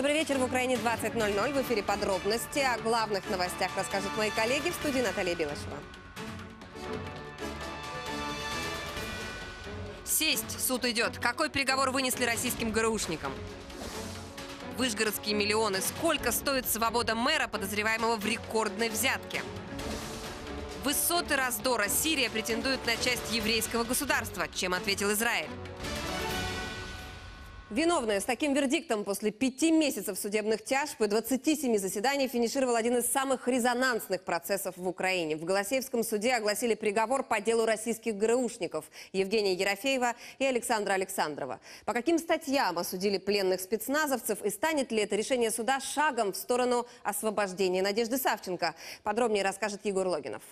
Добрый вечер. В Украине 20.00. В эфире подробности. О главных новостях расскажут мои коллеги в студии Наталья Белышева. Сесть. Суд идет. Какой приговор вынесли российским ГРУшникам? Вышгородские миллионы. Сколько стоит свобода мэра, подозреваемого в рекордной взятке? Высоты раздора. Сирия претендует на часть еврейского государства. Чем ответил Израиль? Виновные с таким вердиктом после пяти месяцев судебных тяжб и 27 заседаний финишировал один из самых резонансных процессов в Украине. В Голосеевском суде огласили приговор по делу российских ГРУшников Евгения Ерофеева и Александра Александрова. По каким статьям осудили пленных спецназовцев и станет ли это решение суда шагом в сторону освобождения Надежды Савченко? Подробнее расскажет Егор Логинов.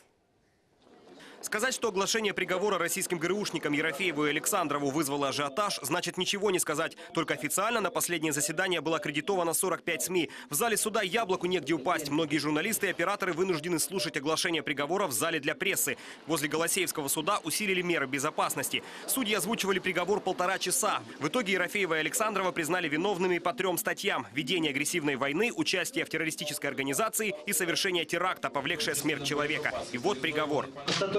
Сказать, что оглашение приговора российским ГРУшникам Ерофееву и Александрову вызвало ажиотаж, значит ничего не сказать. Только официально на последнее заседание было аккредитовано 45 СМИ. В зале суда яблоку негде упасть. Многие журналисты и операторы вынуждены слушать оглашение приговора в зале для прессы. Возле Голосеевского суда усилили меры безопасности. Судьи озвучивали приговор полтора часа. В итоге Ерофеева и Александрова признали виновными по трем статьям. Ведение агрессивной войны, участие в террористической организации и совершение теракта, повлекшее смерть человека. И вот приговор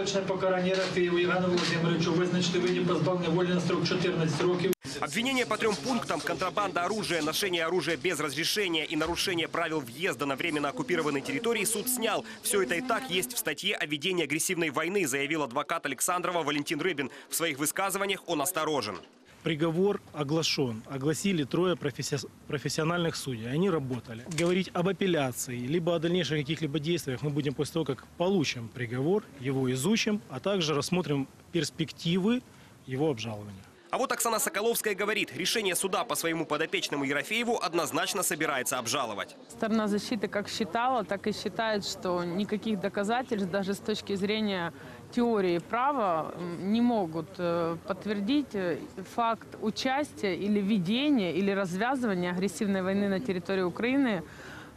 Остаточне покарання Рафієву Євгену Володимировичу визначити виді позбавлення волі на строк 14 років. Обвинения по трем пунктам – контрабанда оружия, ношение оружия без разрешения и нарушение правил въезда на временно оккупированной территории суд снял. Все это и так есть в статье о ведении агрессивной войны, заявил адвокат Александрова Валентин Рыбин. В своих высказываниях он осторожен. Приговор оглашен. Огласили трое професси- профессиональных судей. Они работали. Говорить об апелляции, либо о дальнейших каких-либо действиях мы будем после того, как получим приговор, его изучим, а также рассмотрим перспективы его обжалования. А вот Оксана Соколовская говорит, решение суда по своему подопечному Ерофееву однозначно собирается обжаловать. Сторона защиты как считала, так и считает, что никаких доказательств даже с точки зрения теории права м, не могут э, подтвердить э, факт участия или ведения или развязывания агрессивной войны на территории Украины,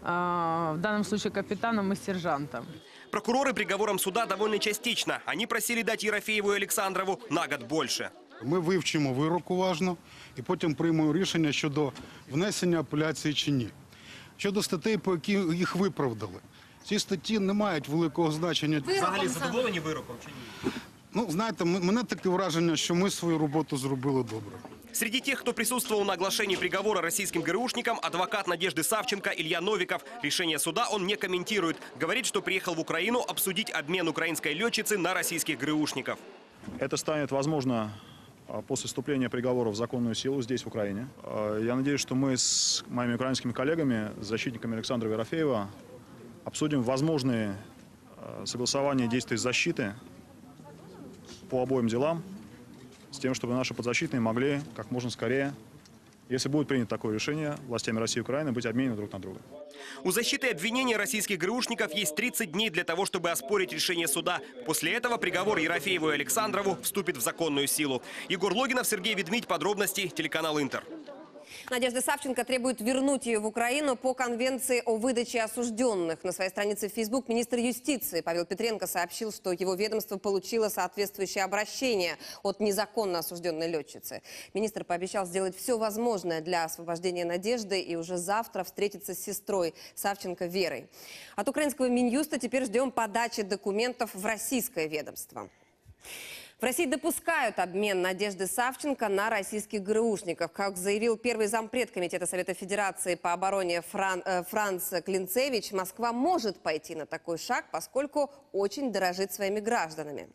э, в данном случае капитаном и сержантом. Прокуроры приговором суда довольны частично. Они просили дать Ерофееву и Александрову на год больше. Ми вивчимо вирок уважно і потім приймемо рішення щодо внесення апеляції чи ні. Щодо статей, по які їх виправдали. Ці статті не мають великого значення. Взагалі задоволені вироком чи ні? Ну, знаєте, м- мене таке враження, що ми свою роботу зробили добре. Среди тех, кто присутствовал на оглашении приговора российским ГРУшникам, адвокат Надежды Савченко Илья Новиков. Решение суда он не комментирует. Говорит, что приехал в Украину обсудить обмен украинской летчицы на российских ГРУшников. Это станет возможно а, после вступления приговора в законную силу здесь, в Украине. А, Я надеюсь, что мы с моими украинскими коллегами, с защитниками Александра Ерофеева, обсудим возможные а, согласования действий защиты по обоим делам, с тем, чтобы наши подзащитные могли как можно скорее, если будет принято такое решение властями России и Украины, быть обменены друг на друга. У защиты обвинения российских ГРУшников есть 30 дней для того, чтобы оспорить решение суда. После этого приговор Ерофееву и Александрову вступит в законную силу. Егор Логинов, Сергей Ведмидь. Подробности. Телеканал Интер. Надежда Савченко требует вернуть ее в Украину по конвенции о выдаче осужденных. На своей странице в Facebook министр юстиции Павел Петренко сообщил, что его ведомство получило соответствующее обращение от незаконно осужденной летчицы. Министр пообещал сделать все возможное для освобождения Надежды и уже завтра встретиться с сестрой Савченко Верой. От украинского Минюста теперь ждем подачи документов в российское ведомство. В России допускают обмен Надежды Савченко на российских ГРУшников. Как заявил первый зампред Комитета Совета Федерации по обороне Фран- э, Франц Клинцевич, Москва может пойти на такой шаг, поскольку очень дорожит своими гражданами.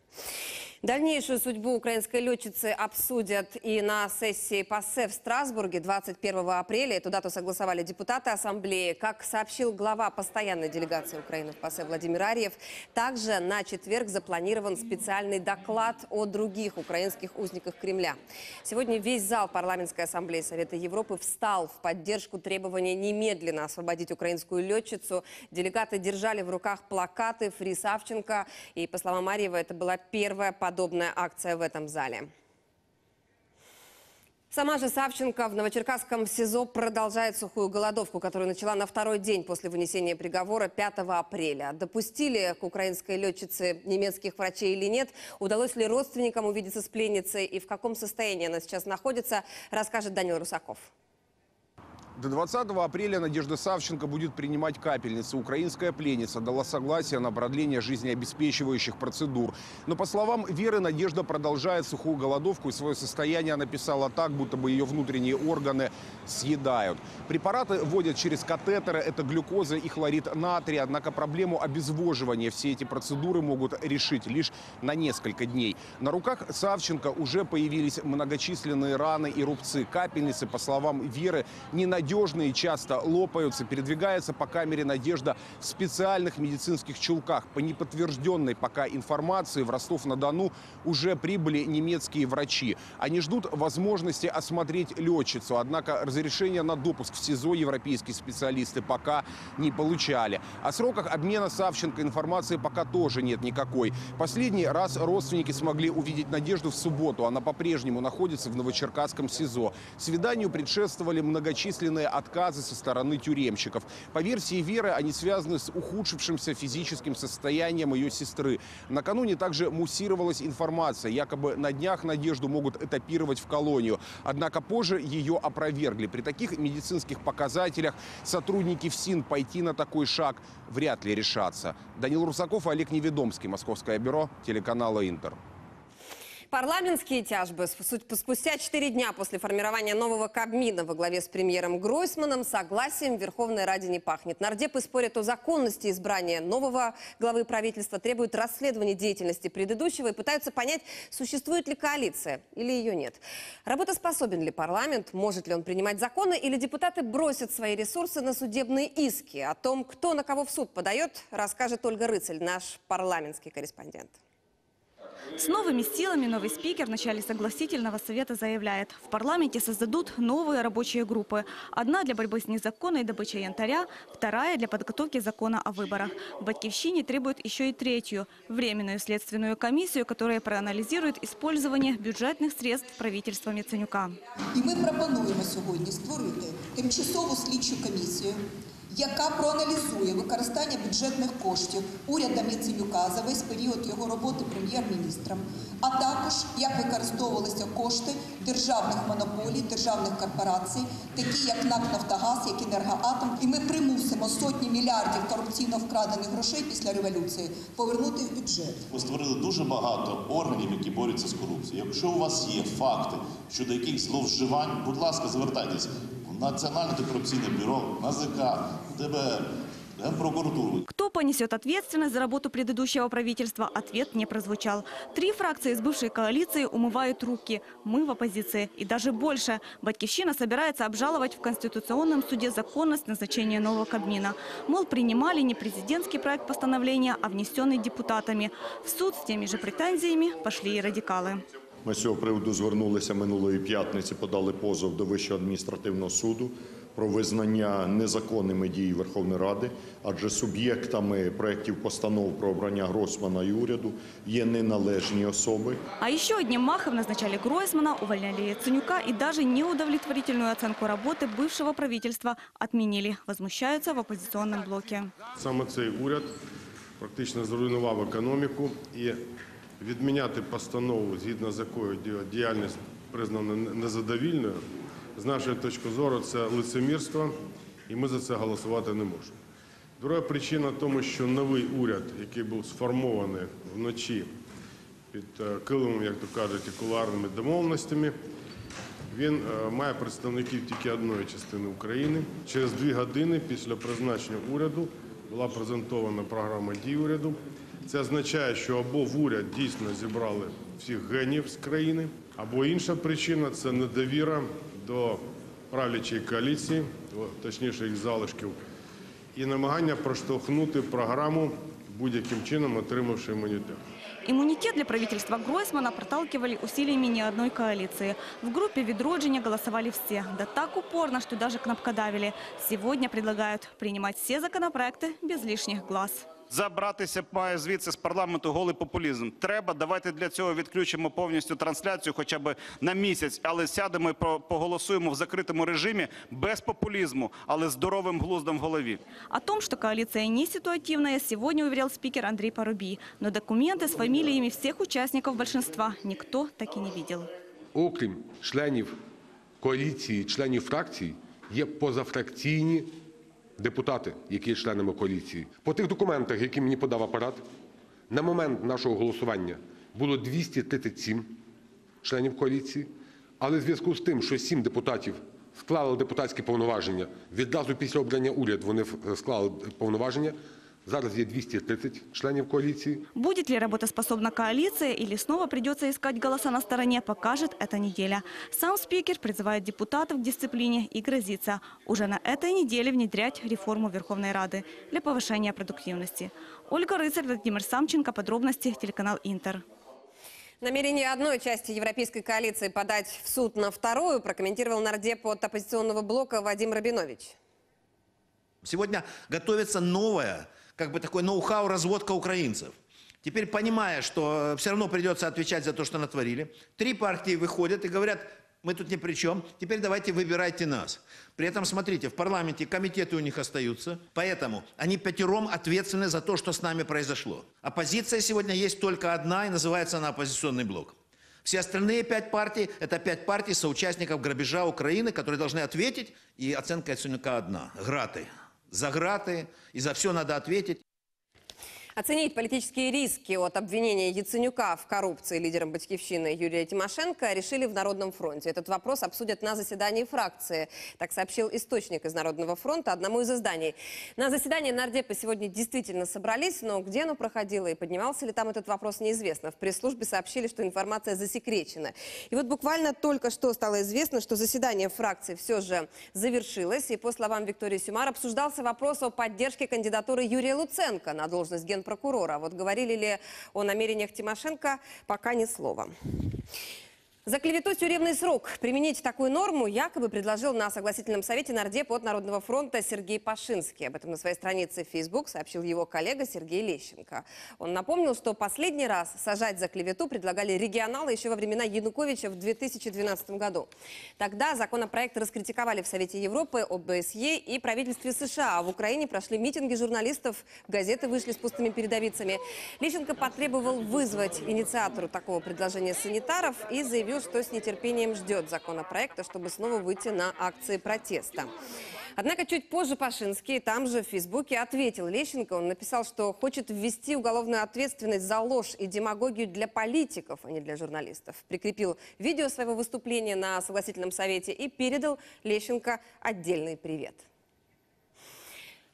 Дальнейшую судьбу украинской летчицы обсудят и на сессии ПАСЕ в Страсбурге 21 апреля. Эту дату согласовали депутаты Ассамблеи. Как сообщил глава постоянной делегации Украины в ПАСЕ Владимир Арьев, также на четверг запланирован специальный доклад о других украинских узниках Кремля. Сегодня весь зал парламентской ассамблеи Совета Европы встал в поддержку требования немедленно освободить украинскую летчицу. Делегаты держали в руках плакаты «Фри Савченко». И, по словам Арьева, это была первая подобная акция в этом зале. Сама же Савченко в Новочеркасском СИЗО продолжает сухую голодовку, которую начала на второй день после вынесения приговора 5 апреля. Допустили к украинской летчице немецких врачей или нет? Удалось ли родственникам увидеться с пленницей и в каком состоянии она сейчас находится, расскажет Данил Русаков. До 20 апреля Надежда Савченко будет принимать капельницы. Украинская пленница дала согласие на продление жизнеобеспечивающих процедур. Но, по словам Веры, Надежда продолжает сухую голодовку и свое состояние она писала так, будто бы ее внутренние органы съедают. Препараты вводят через катетеры, это глюкоза и хлорид натрия. Однако проблему обезвоживания все эти процедуры могут решить лишь на несколько дней. На руках Савченко уже появились многочисленные раны и рубцы. Капельницы, по словам Веры, ненадежные, часто лопаются. Передвигается по камере Надежда в специальных медицинских чулках. По неподтвержденной пока информации в Ростов-на-Дону уже прибыли немецкие врачи. Они ждут возможности осмотреть летчицу. Однако разрешения на допуск в СИЗО европейские специалисты пока не получали. О сроках обмена Савченко информации пока тоже нет никакой. Последний раз родственники смогли увидеть Надежду в субботу. Она по-прежнему находится в Новочеркасском СИЗО. Свиданию предшествовали многочисленные отказы со стороны тюремщиков. По версии Веры, они связаны с ухудшившимся физическим состоянием ее сестры. Накануне также муссировалась информация. Якобы на днях Надежду могут этапировать в колонию. Однако позже ее опровергли. При таких медицинских показателях сотрудники ФСИН пойти на такой шаг вряд ли решатся. Данил Русаков, Олег Неведомский, Московское бюро, телеканала «Интер». Парламентские тяжбы Спу- спустя четыре дня после формирования нового Кабмина во главе с премьером Гройсманом согласием Верховной Раде не пахнет. Нардепы спорят о законности избрания нового главы правительства, требуют расследования деятельности предыдущего и пытаются понять, существует ли коалиция или ее нет. Работоспособен ли парламент, может ли он принимать законы или депутаты бросят свои ресурсы на судебные иски. О том, кто на кого в суд подает, расскажет Ольга Рыцель, наш парламентский корреспондент. С новыми силами новый спикер в начале согласительного совета заявляет, в парламенте создадут новые рабочие группы. Одна для борьбы с незаконной добычей янтаря, вторая для подготовки закона о выборах. В Батьковщине требуют еще и третью – временную следственную комиссию, которая проанализирует использование бюджетных средств правительства Яценюка. І ми пропонуємо сьогодні створити тимчасову слідчу комісію, Яка проаналізує використання бюджетних коштів урядом Яценюка за весь період його роботи прем'єр-міністром, а також як використовувалися кошти державних монополій, державних корпорацій, такі як НАК «Нафтогаз», як «Енергоатом». І ми примусимо сотні мільярдів корупційно вкрадених грошей після революції повернути в бюджет. Ви створили дуже багато органів, які борються з корупцією. Якщо у вас є факти щодо якихось зловживань, будь ласка, звертайтесь в Національне антикорупційне бюро, НАЗК, ДБР, Генпрокуратуру. Кто понесет ответственность за работу предыдущего правительства, ответ не прозвучал. Три фракции из бывшей коалиции умывают руки. Мы в оппозиции. И даже больше. Батьковщина собирается обжаловать в Конституционном суде законность назначения нового Кабмина. Мол, принимали не президентский проект постановления, а внесенный депутатами. В суд с теми же претензиями пошли и радикалы. Ми з цього приводу звернулися минулої п'ятниці, подали позов до Вищого адміністративного суду Про визнання незаконними дій Верховної Ради, адже суб'єктами проєктів постанов про обрання Гросмана і уряду є неналежні особи. А еще одним махом назначали Гройсмана, увольняли Яценюка и даже неудовлетворительную оценку работы бывшего правительства отменили. Возмущаются в оппозиционном блоке. Саме цей уряд практично зруйнував економіку і відміняти постанову, згідно з якою ді- діяльність признана незадовільною, з нашої точки зору, це лицемірство, і ми за це голосувати не можемо. Друга причина в тому, що новий уряд, який був сформований вночі під е, килимом, як то кажуть, і кулуарними домовленостями, він е, має представників тільки одної частини України. Через дві години після призначення уряду була презентована програма дій уряду. Це означає, що або в уряд дійсно зібрали всіх генів з країни, або інша причина це недовіра до правлячої коаліції, о, точніше їх залишків, і намагання проштовхнути програму будь-яким чином, отримавши імунітет. Иммунитет для правительства Гройсмана проталкивали усилиями не одной коалиции. В группе «Відродження» голосовали все. Да так упорно, что даже кнопкодавили. Сегодня предлагают принимать все законопроекты без лишних глаз. Забратися має звідси з парламенту голий популізм. Треба, давайте для цього відключимо повністю трансляцію хоча б на місяць, але сядемо і про- поголосуємо в закритому режимі без популізму, але з здоровим глуздом в голові. О том, что коалиция не ситуативная, сегодня уверял спикер Андрей Парубий. Но документы с фамилиями всех участников большинства никто так и не видел. окрім членів коаліції, членів фракцій, є позафракційні депутати, які є членами коаліції. По тих документах, які мені подав апарат, на момент нашого голосування було 237 членів коаліції, але в зв'язку з тим, що сім депутатів склали депутатські повноваження, відразу після обрання уряду вони склали повноваження, зараз є 230 членів коаліції. Будет ли работоспособна коалиция или снова придется искать голоса на стороне, покажет эта неделя. Сам спикер призывает депутатов к дисциплине и грозится уже на этой неделе внедрять реформу Верховной Рады для повышения продуктивности. Ольга Рыцарь, Владимир Самченко. Подробности телеканал Интер. Намерение одной части европейской коалиции подать в суд на вторую прокомментировал нардеп от оппозиционного блока Вадим Рабинович. Сегодня готовится новая, как бы такой ноу-хау разводка украинцев. Теперь, понимая, что все равно придется отвечать за то, что натворили, три партии выходят и говорят, мы тут ни при чем, теперь давайте выбирайте нас. При этом, смотрите, в парламенте комитеты у них остаются, поэтому они пятером ответственны за то, что с нами произошло. Оппозиция сегодня есть только одна, и называется она оппозиционный блок. Все остальные пять партий – это пять партий соучастников грабежа Украины, которые должны ответить, и оценка Яценюка одна – граты. За граты, и за все надо ответить. Оценить политические риски от обвинения Яценюка в коррупции лидером Батькивщины Юрия Тимошенко решили в Народном фронте. Этот вопрос обсудят на заседании фракции. Так сообщил источник из Народного фронта одному из изданий. На заседании нардепа сегодня действительно собрались, но где оно проходило и поднимался ли там этот вопрос, неизвестно. В пресс-службе сообщили, что информация засекречена. И вот буквально только что стало известно, что заседание фракции все же завершилось. И по словам Виктории Сюмар обсуждался вопрос о поддержке кандидатуры Юрия Луценко на должность генпрокурора. Вот говорили ли о намерениях Тимошенко, пока ни слова. За клевету тюремный срок. Применить такую норму якобы предложил на согласительном совете нардеп от Народного фронта Сергей Пашинский. Об этом на своей странице в Facebook сообщил его коллега Сергей Лещенко. Он напомнил, что последний раз сажать за клевету предлагали регионалы еще во времена Януковича в 2012 году. Тогда законопроект раскритиковали в Совете Европы, ОБСЕ и правительстве США. А в Украине прошли митинги журналистов, газеты вышли с пустыми передовицами. Лещенко потребовал вызвать инициатору такого предложения санитаров и заявил, что с нетерпением ждет законопроекта, чтобы снова выйти на акции протеста. Однако чуть позже Пашинский там же в Фейсбуке ответил Лещенко. Он написал, что хочет ввести уголовную ответственность за ложь и демагогию для политиков, а не для журналистов. Прикрепил видео своего выступления на согласительном совете и передал Лещенко отдельный привет.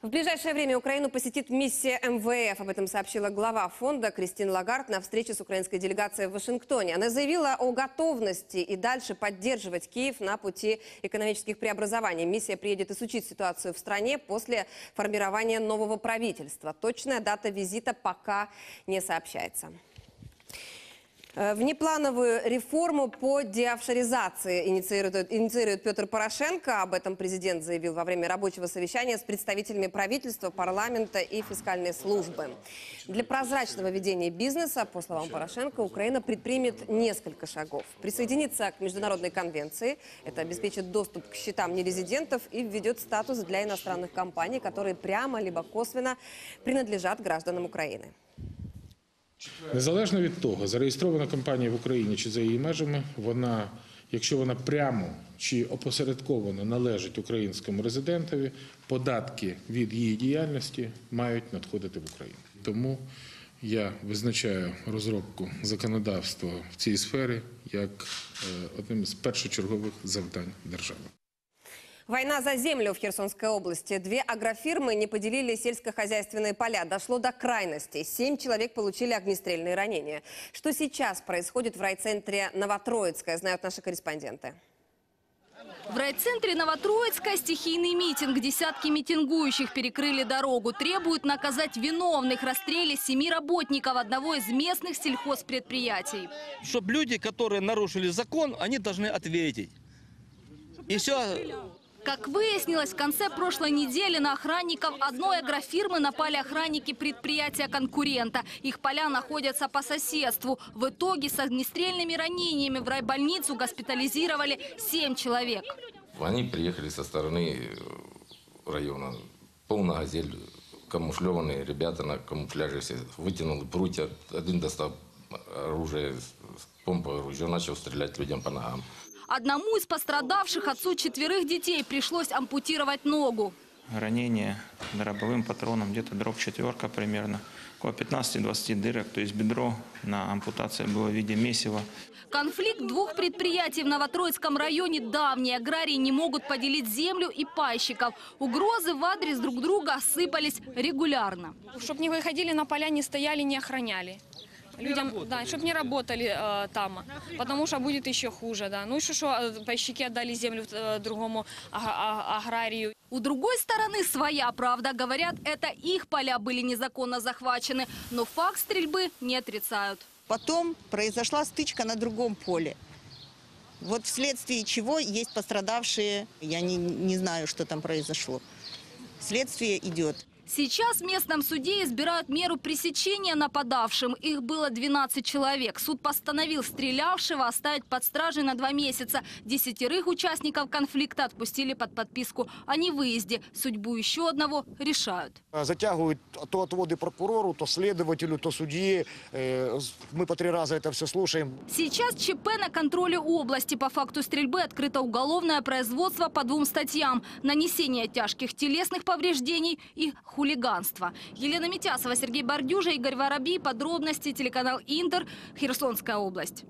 В ближайшее время Украину посетит миссия МВФ. Об этом сообщила глава фонда Кристин Лагард на встрече с украинской делегацией в Вашингтоне. Она заявила о готовности и дальше поддерживать Киев на пути экономических преобразований. Миссия приедет изучить ситуацию в стране после формирования нового правительства. Точная дата визита пока не сообщается. Э, Внеплановую реформу по деофшоризации инициирует, инициирует Петр Порошенко. Об этом президент заявил во время рабочего совещания с представителями правительства, парламента и фискальной службы. Для прозрачного ведения бизнеса, по словам Порошенко, Украина предпримет несколько шагов. Присоединиться к международной конвенции, это обеспечит доступ к счетам нерезидентов и введет статус для иностранных компаний, которые прямо либо косвенно принадлежат гражданам Украины. Незалежно від того, зареєстрована компанія в Україні чи за її межами, вона, якщо вона прямо чи опосередковано належить українському резидентові, податки від її діяльності мають надходити в Україну. Тому я визначаю розробку законодавства в цій сфері як е, одним з першочергових завдань держави. Война за землю в Херсонской области. Две агрофирмы не поделили сельскохозяйственные поля. Дошло до крайностей. Семь человек получили огнестрельные ранения. Что сейчас происходит в райцентре Новотроицкая, знают наши корреспонденты. В райцентре Новотроицка стихийный митинг. Десятки митингующих перекрыли дорогу. Требуют наказать виновных в расстреле семи работников одного из местных сельхозпредприятий. Чтобы люди, которые нарушили закон, они должны ответить. И все. Как выяснилось, в конце прошлой недели на охранников одной агрофирмы напали охранники предприятия конкурента. Их поля находятся по соседству. В итоге с огнестрельными ранениями в райбольницу госпитализировали семь человек. Они приехали со стороны э, района. Полная газель, камуфлированные ребята на камуфляже все. Вытянул прутья, один достал оружие, помпа оружие, начал стрелять людям по ногам. Одному из пострадавших, отцу четверых детей, пришлось ампутировать ногу. ранение дробовым патроном, где-то дробь четверка примерно, около 15-20 дырок, то есть бедро на ампутации было в виде месива. Конфликт двух предприятий в Новотроицком районе давний. Аграрии не могут поделить землю и пайщиков. Угрозы в адрес друг друга сыпались регулярно. Чтобы не выходили на поля, не стояли, не охраняли. Людям, да, чтобы не работали э, там, потому что будет еще хуже, да. Ну, еще что, э, пайщики отдали землю э, другому ага- а- аграрию. У другой стороны своя правда. Говорят, это их поля были незаконно захвачены. Но факт стрельбы не отрицают. Потом произошла стычка на другом поле. Вот вследствие чего есть пострадавшие. Я не, не знаю, что там произошло. Следствие идет. Сейчас в местном суде избирают меру пресечения нападавшим. Их было 12 человек. Суд постановил стрелявшего оставить под стражей на два месяца. Десятерых участников конфликта отпустили под подписку о невыезде. Судьбу еще одного решают. Затягивают то отводы прокурору, то следователю, то судье. Э, Мы по три раза это все слушаем. Сейчас ЧП на контроле области. По факту стрельбы открыто уголовное производство по двум статьям. Нанесение тяжких телесных повреждений и хулиганство. Елена Митясова, Сергей Бордюжа, Игорь Воробей. Подробности телеканал Интер. Херсонская область.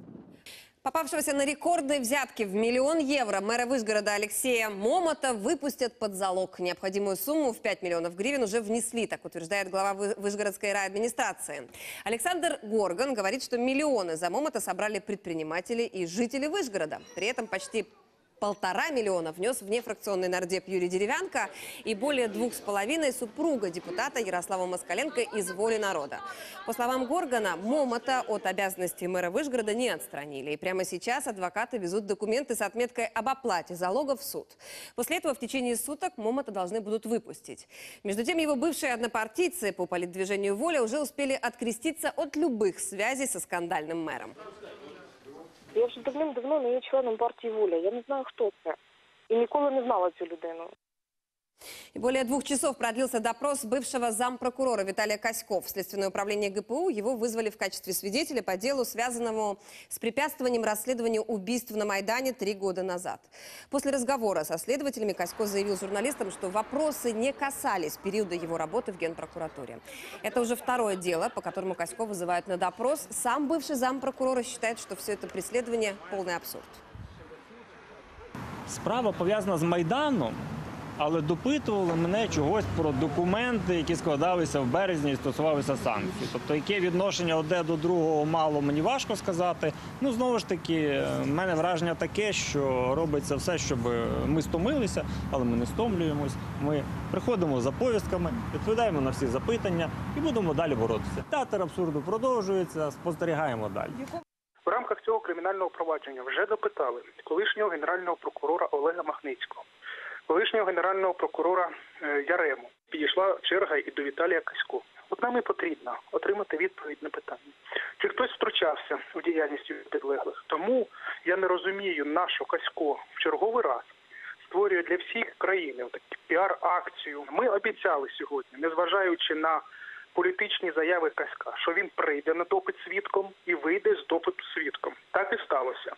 Попавшегося на рекордные взятки в миллион евро мэра Вышгорода Алексея Момота выпустят под залог. Необходимую сумму в 5 миллионов гривен уже внесли, так утверждает глава Вы- Вышгородской райадминистрации. Александр Горган говорит, что миллионы за Момота собрали предприниматели и жители Вышгорода. При этом почти полтора миллиона внес внефракционный нардеп Юрий Деревянко и более двух с половиной супруга депутата Ярослава Москаленко из «Воли народа». По словам Горгана, Момота от обязанностей мэра Вышгорода не отстранили. И прямо сейчас адвокаты везут документы с отметкой об оплате залога в суд. После этого в течение суток Момота должны будут выпустить. Между тем, его бывшие однопартийцы по политдвижению «Воля» уже успели откреститься от любых связей со скандальным мэром. Я вже давним-давно не є членом партії воля. Я не знаю, хто це. І ніколи не знала цю людину. И более двух часов продлился допрос бывшего зампрокурора Виталия Коськов. В Следственное управление ГПУ его вызвали в качестве свидетеля по делу, связанному с препятствованием расследованию убийств на Майдане три года назад. После разговора со следователями Коськов заявил журналистам, что вопросы не касались периода его работы в Генпрокуратуре. Это уже второе дело, по которому Коськова вызывают на допрос. Сам бывший зампрокурора считает, что все это преследование – полный абсурд. Справа пов'язана з Майданом, але допитували мене чогось про документи, які складалися в березні і стосувалися санкцій. Тобто, яке відношення одне до другого мало, мені важко сказати. Ну, знову ж таки, в мене враження таке, що робиться все, щоб ми стомилися, але ми не стомлюємось. Ми приходимо за повістками, відповідаємо на всі запитання і будемо далі боротися. Театр абсурду продовжується, спостерігаємо далі. В рамках цього кримінального провадження вже допитали колишнього генерального прокурора Олега Махницького, колишнього генерального прокурора е, Ярему. Підійшла черга і до Віталія Касько. От нам і потрібно отримати відповідь на питання, чи хтось втручався в діяльність підлеглих. Тому я не розумію, нашу Касько в черговий раз створює для всіх країн таку піар-акцію. Ми обіцяли сьогодні, незважаючи на політичні заяви Каська, що він прийде на допит свідком і вийде з допиту свідком. Так і сталося.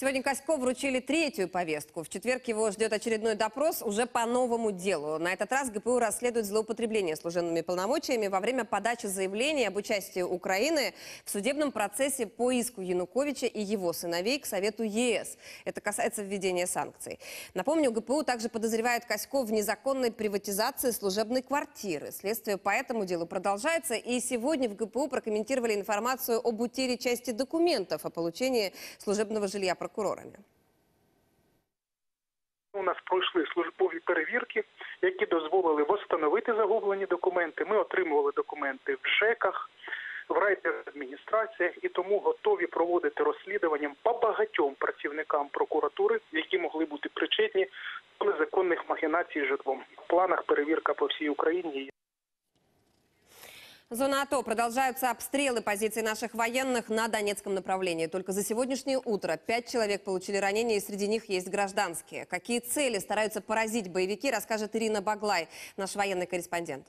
Сегодня Косько вручили третью повестку. В четверг его ждет очередной допрос уже по новому делу. На этот раз ГПУ расследует злоупотребление служебными полномочиями во время подачи заявления об участии Украины в судебном процессе по иску Януковича и его сыновей к Совету ЕС. Это касается введения санкций. Напомню, ГПУ также подозревает Косько в незаконной приватизации служебной квартиры. Следствие по этому делу продолжается. И сегодня в ГПУ прокомментировали информацию об утере части документов о получении служебного жилья прокурорами. У нас пройшли службові перевірки, які дозволили восстановити загублені документи. Ми отримували документи в ЖЕКах, в райдержадміністраціях і тому готові проводити розслідування по багатьом працівникам прокуратури, які могли бути причетні до незаконних махінацій житлом. В планах перевірка по всій Україні. Зона АТО. Продолжаются обстрелы позиций наших военных на Донецком направлении. Только за сегодняшнее утро пять человек получили ранения, и среди них есть гражданские. Какие цели стараются поразить боевики, расскажет Ирина Баглай, наш военный корреспондент.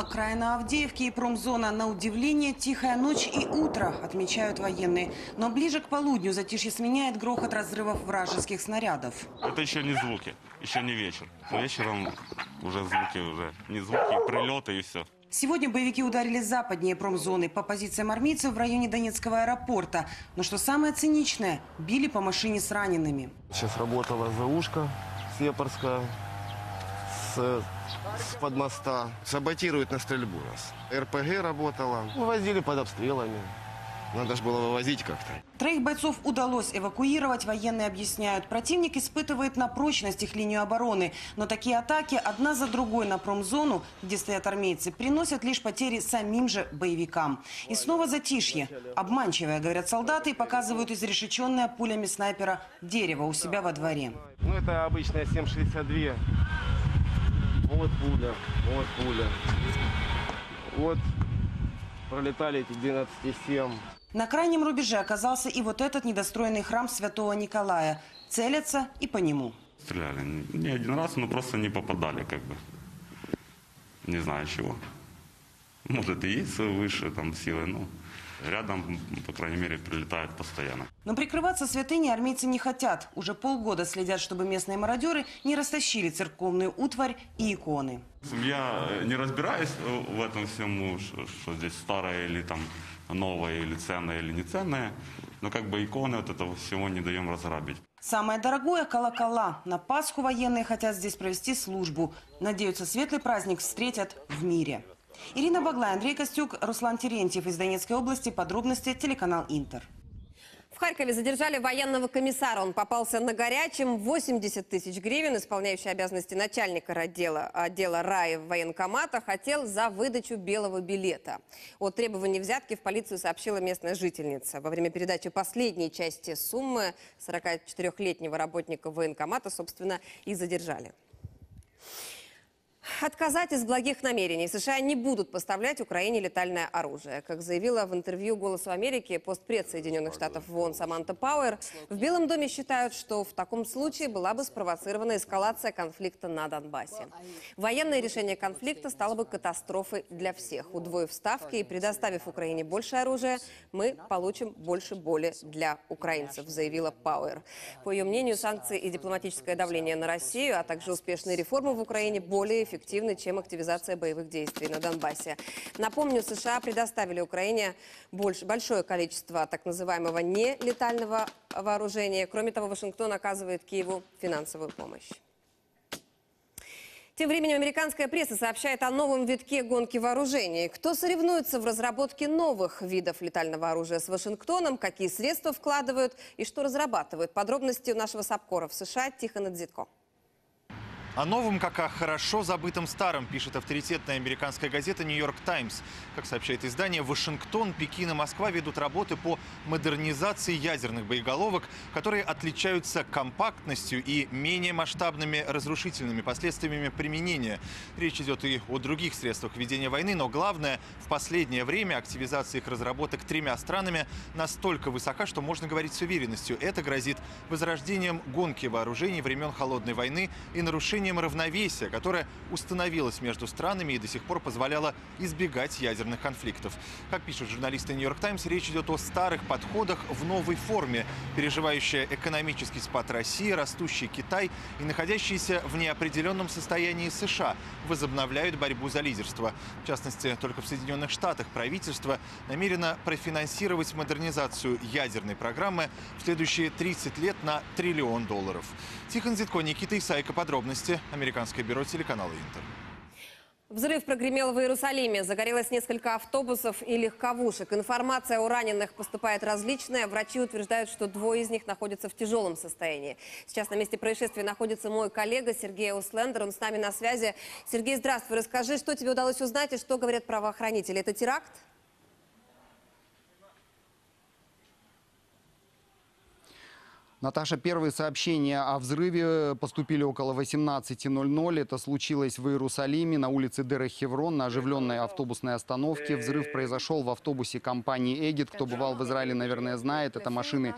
Окраина Авдеевки и промзона на удивление тихая ночь и утро, отмечают военные. Но ближе к полудню затишье сменяет грохот разрывов вражеских снарядов. Это еще не звуки, еще не вечер. Вечером уже звуки, уже не звуки, прилеты и все. Сегодня боевики ударили западнее промзоны по позициям армейцев в районе Донецкого аэропорта. Но что самое циничное, били по машине с ранеными. Сейчас работала заушка Сепарская с, с под моста. Саботируют на стрельбу нас. РПГ работала. Вывозили под обстрелами. Надо же было вывозить как-то. Троих бойцов удалось эвакуировать. Военные объясняют, противник испытывает на прочность их линию обороны. Но такие атаки одна за другой на промзону, где стоят армейцы, приносят лишь потери самим же боевикам. И снова затишье. Обманчивое, говорят солдаты, и показывают изрешеченное пулями снайпера дерево у себя во дворе. Ну, это обычная 7,62. Вот пуля, вот пуля. Вот пролетали эти 12,7. На крайнем рубеже оказался и вот этот недостроенный храм святого Николая. Целятся и по нему. Стреляли не один раз, но просто не попадали как бы. Не знаю чего. Может и есть выше там силы, но рядом, по крайней мере, прилетают постоянно. Но прикрываться святыней армейцы не хотят. Уже полгода следят, чтобы местные мародеры не растащили церковную утварь и иконы. Я не разбираюсь в этом всем, что, что здесь старое или там новое, или ценное, или не ценное. Но как бы иконы от этого всего не даем разграбить. Самое дорогое – колокола. На Пасху военные хотят здесь провести службу. Надеются, светлый праздник встретят в мире. Ирина Баглай, Андрей Костюк, Руслан Терентьев из Донецкой области. Подробности телеканал «Интер». В Харькове задержали военного комиссара. Он попался на горячем 80 тысяч гривен. Исполняющий обязанности начальника отдела, отдела РАИ в военкомата хотел за выдачу белого билета. О требовании взятки в полицию сообщила местная жительница. Во время передачи последней части суммы 44-летнего работника военкомата, собственно, и задержали. Отказать из благих намерений. США не будут поставлять Украине летальное оружие. Как заявила в интервью «Голосу Америки» постпред Соединенных Штатов в Саманта Пауэр, в Белом доме считают, что в таком случае была бы спровоцирована эскалация конфликта на Донбассе. Военное решение конфликта стало бы катастрофой для всех. Удвоив ставки и предоставив Украине больше оружия, мы получим больше боли для украинцев, заявила Пауэр. По ее мнению, санкции и дипломатическое давление на Россию, а также успешные реформы в Украине более эффективны, чем активизация боевых действий на Донбассе. Напомню, США предоставили Украине больше, большое количество так называемого нелетального вооружения. Кроме того, Вашингтон оказывает Киеву финансовую помощь. Тем временем американская пресса сообщает о новом витке гонки вооружений. Кто соревнуется в разработке новых видов летального оружия с Вашингтоном, какие средства вкладывают и что разрабатывают. Подробности у нашего САПКОРа в США Тихона Дзитко. О новом, как о хорошо забытом старом, пишет авторитетная американская газета «Нью-Йорк Таймс». Как сообщает издание, Вашингтон, Пекин и Москва ведут работы по модернизации ядерных боеголовок, которые отличаются компактностью и менее масштабными разрушительными последствиями применения. Речь идет и о других средствах ведения войны, но главное, в последнее время активизация их разработок тремя странами настолько высока, что можно говорить с уверенностью. Это грозит возрождением гонки вооружений времен Холодной войны и нарушением нарушением равновесия, которое установилось между странами и до сих пор позволяло избегать ядерных конфликтов. Как пишут журналисты «Нью-Йорк Таймс», речь идет о старых подходах в новой форме, переживающая экономический спад России, растущий Китай и находящиеся в неопределенном состоянии США возобновляют борьбу за лидерство. В частности, только в Соединенных Штатах правительство намерено профинансировать модернизацию ядерной программы в следующие 30 лет на триллион долларов. Тихон Зитко, Никита Исайко. Подробности. Американское бюро телеканала Интер. Взрыв прогремел в Иерусалиме. Загорелось несколько автобусов и легковушек. Информация о раненых поступает различная. Врачи утверждают, что двое из них находятся в тяжелом состоянии. Сейчас на месте происшествия находится мой коллега Сергей Услендер. Он с нами на связи. Сергей, здравствуй. Расскажи, что тебе удалось узнать и что говорят правоохранители. Это теракт? Наташа, первые сообщения о взрыве поступили около 18.00. Это случилось в Иерусалиме на улице Дерех-Хеврон на оживленной автобусной остановке. Взрыв произошел в автобусе компании «Эгид». Кто бывал в Израиле, наверное, знает. Это машины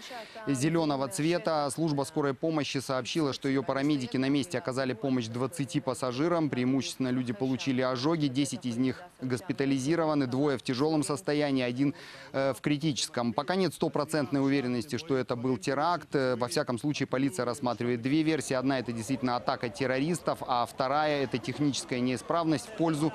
зеленого цвета. Служба скорой помощи сообщила, что ее парамедики на месте оказали помощь 20 пассажирам. Преимущественно люди получили ожоги. 10 из них госпитализированы, двое в тяжелом состоянии, один э, в критическом. Пока нет стопроцентной уверенности, что это был теракт. Во всяком случае, полиция рассматривает две версии. Одна – это действительно атака террористов, а вторая – это техническая неисправность в пользу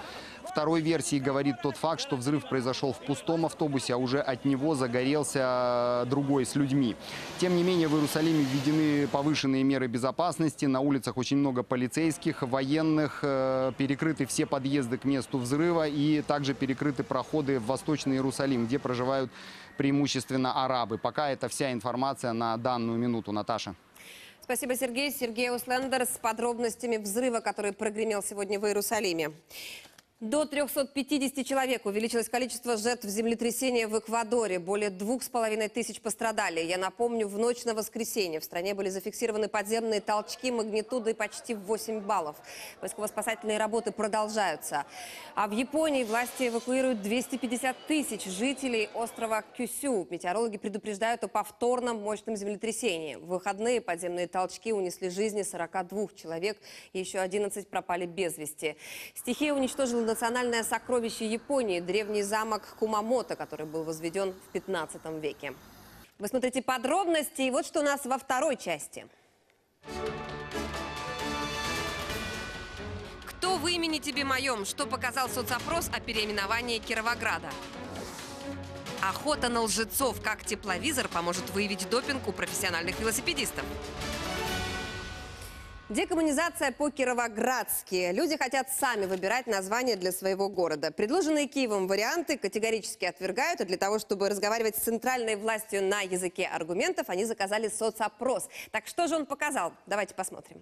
второй версии говорит тот факт, что взрыв произошел в пустом автобусе, а уже от него загорелся другой с людьми. Тем не менее, в Иерусалиме введены повышенные меры безопасности. На улицах очень много полицейских, военных. Э, Перекрыты все подъезды к месту взрыва и также перекрыты проходы в Восточный Иерусалим, где проживают преимущественно арабы. Пока это вся информация на данную минуту. Наташа. Спасибо, Сергей. Сергей Услендер с подробностями взрыва, который прогремел сегодня в Иерусалиме. До 350 человек увеличилось количество жертв землетрясения в Эквадоре. Более двух с половиной тысяч пострадали. Я напомню, в ночь на воскресенье в стране были зафиксированы подземные толчки магнитудой почти в 8 баллов. Поисково-спасательные работы продолжаются. А в Японии власти эвакуируют 250 тысяч жителей острова Кюсю. Метеорологи предупреждают о повторном мощном землетрясении. В выходные подземные толчки унесли жизни 42 человек, еще 11 пропали без вести. Стихия уничтожила национальное сокровище Японии – древний замок Кумамото, который был возведен в 15 веке. Вы смотрите подробности, и вот что у нас во второй части. Кто в имени тебе моем? Что показал соцопрос о переименовании Кировограда? Охота на лжецов. Как тепловизор поможет выявить допинг у профессиональных велосипедистов? Декоммунизация по-кировоградски. Люди хотят сами выбирать название для своего города. Предложенные Киевом варианты категорически отвергают. И для того, чтобы разговаривать с центральной властью на языке аргументов, они заказали соцопрос. Так что же он показал? Давайте посмотрим.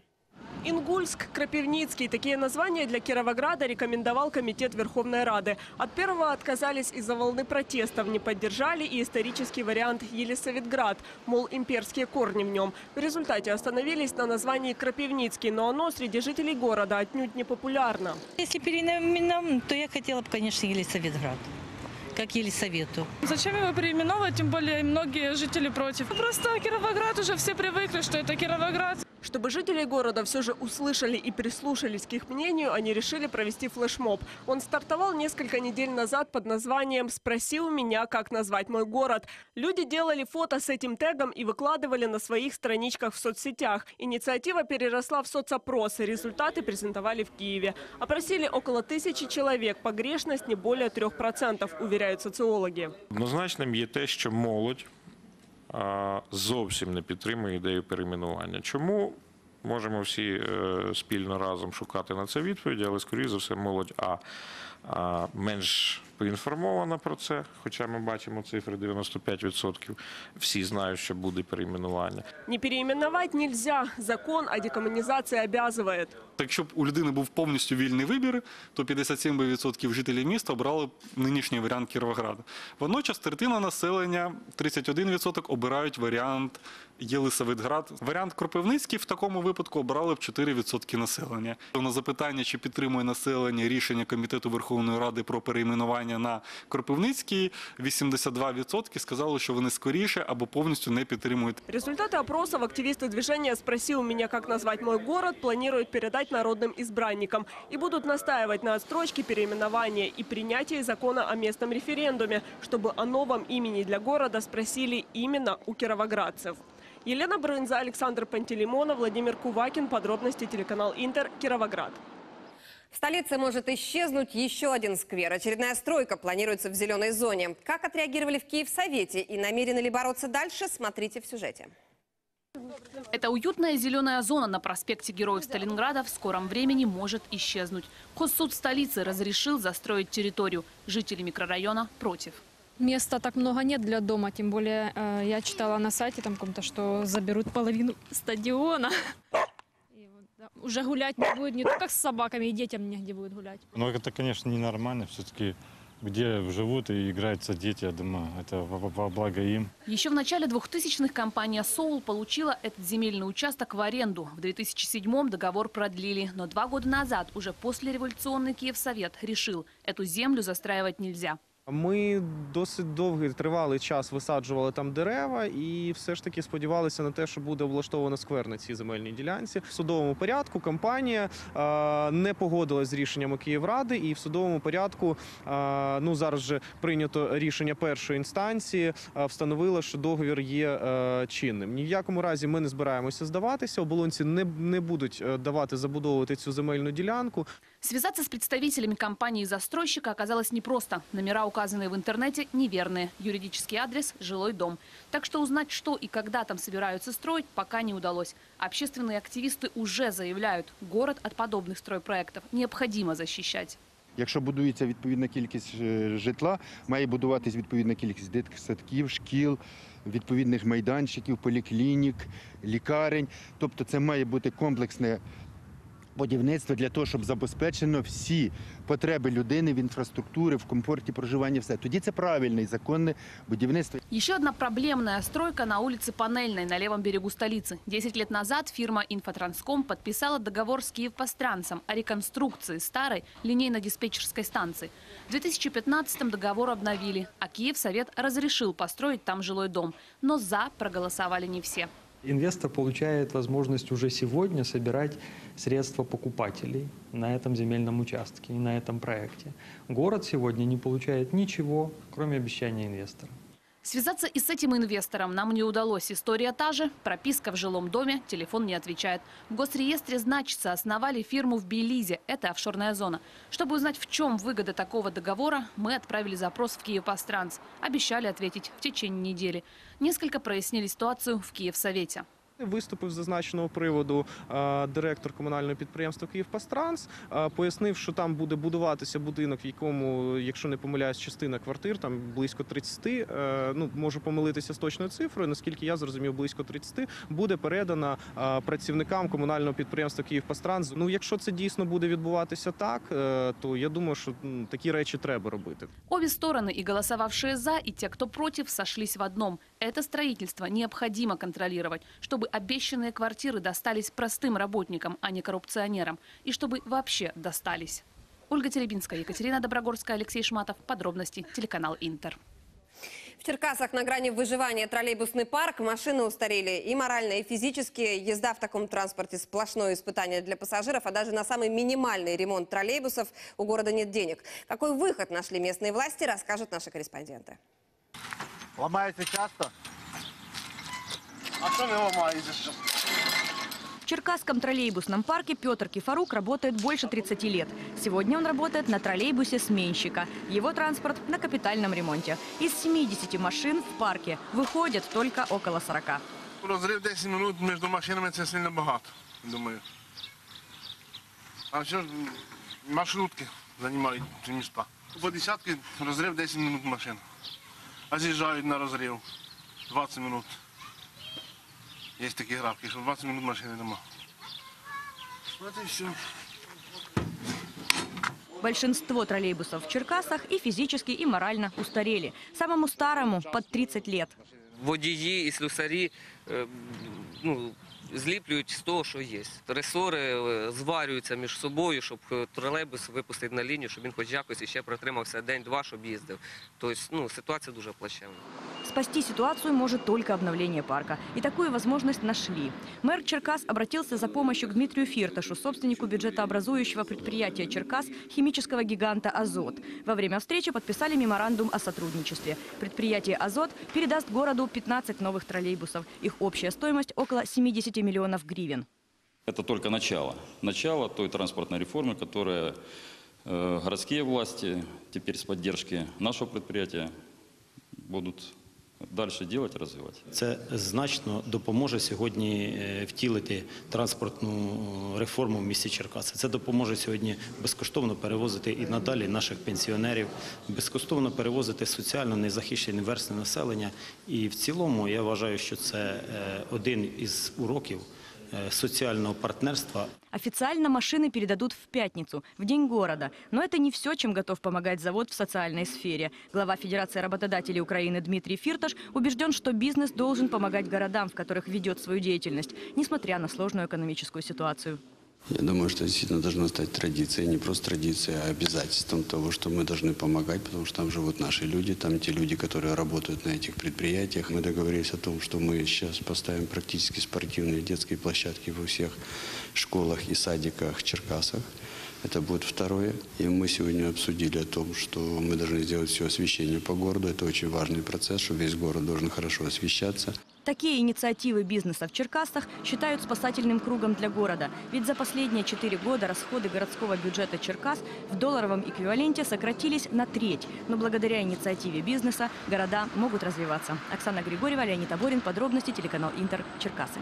Ингульск, Крапивницкий. Такие названия для Кировограда рекомендовал Комитет Верховной Рады. От первого отказались из-за волны протестов. Не поддержали и исторический вариант Елисаветград. Мол, имперские корни в нем. В результате остановились на названии Крапивницкий. Но оно среди жителей города отнюдь не популярно. Если переименован, то я хотела бы, конечно, Елисаветград как Елисавету. Зачем его переименовывать, тем более многие жители против. Просто Кировоград уже все привыкли, что это Кировоград. Чтобы жители города все же услышали и прислушались к их мнению, они решили провести флешмоб. Он стартовал несколько недель назад под названием «Спроси у меня, как назвать мой город». Люди делали фото с этим тегом и выкладывали на своих страничках в соцсетях. Инициатива переросла в соцопросы. Результаты презентовали в Киеве. Опросили около тысячи человек. Погрешность не более 3%, уверяют социологи. Однозначним є те, що молодь зовсім не підтримує ідею перейменування. Чому? Можемо всі е, спільно разом шукати на це відповіді, але скоріше за все молодь а менш поінформована про це, хоча ми бачимо цифри 95%. Всі знають, що буде перейменування. Не переименовать нельзя. Закон о декоммунизации обязывает. Якщо б у людини був повністю вільний вибір, то 57% жителів міста обрали б нинішній варіант Кіровограда. Водночас третина населення, 31% обирають варіант Єлисаветград. Варіант Кропивницький в такому випадку обрали б 4% населення. На запитання, чи підтримує населення рішення Комітету Верховної Ради про перейменування на Кропивницький, 82% сказали, що вони скоріше або повністю не підтримують. Результаты опросов активисты движения «Спроси у меня, как назвать мой город» планируют передать народным избранникам и будут настаивать на отстрочке переименования и принятии закона о местном референдуме, чтобы о новом имени для города спросили именно у кировоградцев. Елена Брынза, Александр Пантелеймонов, Владимир Кувакин. Подробности телеканал Интер, Кировоград. В столице может исчезнуть еще один сквер. Очередная стройка планируется в зеленой зоне. Как отреагировали в Киевсовете и намерены ли бороться дальше, смотрите в сюжете. Эта уютная зеленая зона на проспекте Героев Сталинграда в скором времени может исчезнуть. Хоссуд столицы разрешил застроить территорию. Жители микрорайона против. Места так много нет для дома, тем более э, я читала на сайте там каком-то, что заберут половину стадиона. И вот, да, Уже гулять не будет не только с собаками, и детям негде будет гулять. Ну, это, конечно, ненормально. Все-таки где живут и играются дети, я думаю, это во, во- во благо им. Еще в начале 2000-х компания «Соул» получила этот земельный участок в аренду. В 2007-м договор продлили. Но два года назад, уже послереволюционный Киевсовет, решил, эту землю застраивать нельзя. Ми досить довгий тривалий час висаджували там дерева, і все ж таки сподівалися на те, що буде облаштовано сквер на цій земельній ділянці. В судовому порядку компанія не погодилась з рішеннями Київради, і в судовому порядку ну зараз вже прийнято рішення першої інстанції, встановило, що договір є е, чинним. Ні в якому разі ми не збираємося здаватися. Оболонці не, не будуть е, давати забудовувати цю земельну ділянку. Связаться с представителями компании-застройщика оказалось непросто. Номера, указанные в интернете, неверные. Юридический адрес – жилой дом. Так что узнать, что и когда там собираются строить, пока не удалось. Общественные активисты уже заявляют, город от подобных стройпроектов необходимо защищать. Якщо будується відповідна кількість е, житла, має будуватись відповідна кількість дитячих садків, шкіл, відповідних майданчиків, поліклінік, лікарень. Тобто це має бути комплексне будівництво для того, щоб забезпечено всі потреби людини в інфраструктурі, в комфорті проживання. Все тоді це правильне і законне будівництво. Еще одна проблемная стройка на улице Панельной на левом берегу столицы. Десять лет назад фирма «Инфотранском» подписала договор с Киевпостранцем о реконструкции старой линейно-диспетчерской станции. В 2015-м договор обновили, а Киевсовет разрешил построить там жилой дом. Но «за» проголосовали не все. Инвестор получает возможность уже сегодня собирать средства покупателей на этом земельном участке и на этом проекте. Город сегодня не получает ничего, кроме обещания инвестора. Связаться и с этим инвестором нам не удалось. История та же. Прописка в жилом доме, телефон не отвечает. В госреестре значится, основали фирму в Белизе. Это офшорная зона. Чтобы узнать, в чем выгода такого договора, мы отправили запрос в Киевпостранц. Обещали ответить в течение недели. Несколько прояснили ситуацию в Киевсовете. Виступив з зазначеного приводу е, директор комунального підприємства «Київпастранс», е, пояснив, що там буде будуватися будинок, в якому, якщо не помиляюсь, частина квартир, там близько 30, е, ну, можу помилитися з точною цифрою, наскільки я зрозумів, близько 30, буде передана працівникам комунального підприємства «Київпастранс». Ну, якщо це дійсно буде відбуватися так, то я думаю, що такі речі треба робити. Обе стороны, и голосовавшие «за», и те, кто против, сошлись в одном. Это строительство необходимо контролировать, чтобы обещанные квартиры достались простым работникам, а не коррупционерам. И чтобы вообще достались. Ольга Теребинская, Екатерина Доброгорская, Алексей Шматов. Подробности. Телеканал «Интер». В Черкасах на грани выживания троллейбусный парк. Машины устарели и морально, и физически. Езда в таком транспорте сплошное испытание для пассажиров. А даже на самый минимальный ремонт троллейбусов у города нет денег. Какой выход нашли местные власти, расскажут наши корреспонденты. Ламається часто? А що не ламається? В Черкасском троллейбусном парке Петр Кифарук работает больше 30 лет. Сегодня он работает на троллейбусе сменщика. Его транспорт на капитальном ремонте. Из 70 машин в парке выходят только около 40. Розрив 10 минут між машинами це сильно багато, думаю. А що ж маршрутки займають ці міста? По десятки розрив 10 минут машин. А з'їжджають на розрив 20 минут. Є такі графіки, що 20 минут машини нема. От і все. Большинство троллейбусов в Черкасах и физически, и морально устарели. Самому старому под 30 лет. водії і слюсарі е, ну, зліплюють з того, що є. Ресори е, зварюються між собою, щоб е, тролейбус випустити на лінію, щоб він хоч якось іще протримався день-два, щоб їздив. Тобто ну, ситуація дуже плачевна. Спасти ситуацию может только обновление парка. И такую возможность нашли. Мэр Черкас обратился за помощью к Дмитрию Фирташу, собственнику бюджетообразующего предприятия Черкас, химического гиганта «Азот». Во время встречи подписали меморандум о сотрудничестве. Предприятие «Азот» передаст городу 15 новых троллейбусов. Их общая стоимость около 70 миллионов гривен. Это только начало. Начало той транспортной реформы, которая э, городские власти теперь с поддержки нашего предприятия будут дальше робити, розвивати. Це значно допоможе сьогодні е, втілити транспортну е, реформу в місті Черкаси. Це допоможе сьогодні безкоштовно перевозити і надалі наших пенсіонерів, безкоштовно перевозити соціально незахищені верстви населення. І в цілому я вважаю, що це е, один із уроків е, соціального партнерства. Официально машины передадут в пятницу, в День города. Но это не все, чем готов помогать завод в социальной сфере. Глава Федерации работодателей Украины Дмитрий Фирташ убежден, что бизнес должен помогать городам, в которых ведет свою деятельность, несмотря на сложную экономическую ситуацию. Я думаю, что действительно должно стать традицией, не просто традицией, а обязательством того, что мы должны помогать, потому что там живут наши люди, там те люди, которые работают на этих предприятиях. Мы договорились о том, что мы сейчас поставим практически спортивные детские площадки во всех школах и садиках Черкасах. Это будет второе. И мы сегодня обсудили о том, что мы должны сделать все освещение по городу. Это очень важный процесс, что весь город должен хорошо освещаться. Такие инициативы бизнеса в Черкасах считают спасательным кругом для города. Ведь за последние четыре года расходы городского бюджета Черкас в долларовом эквиваленте сократились на треть. Но благодаря инициативе бизнеса города могут развиваться. Оксана Григорьева, Леонид Аборин. Подробности телеканал Интер. Черкасы.